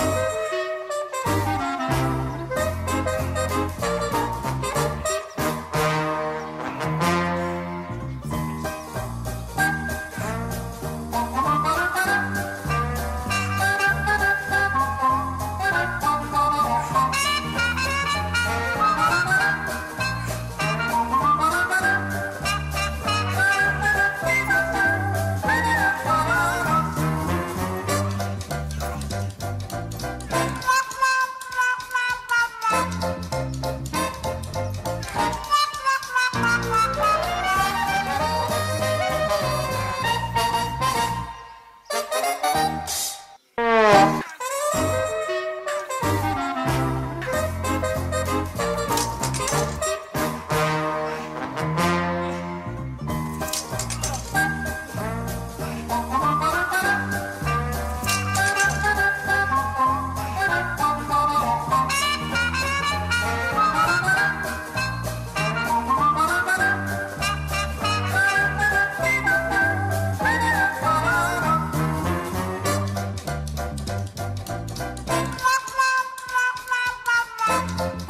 Oh, Música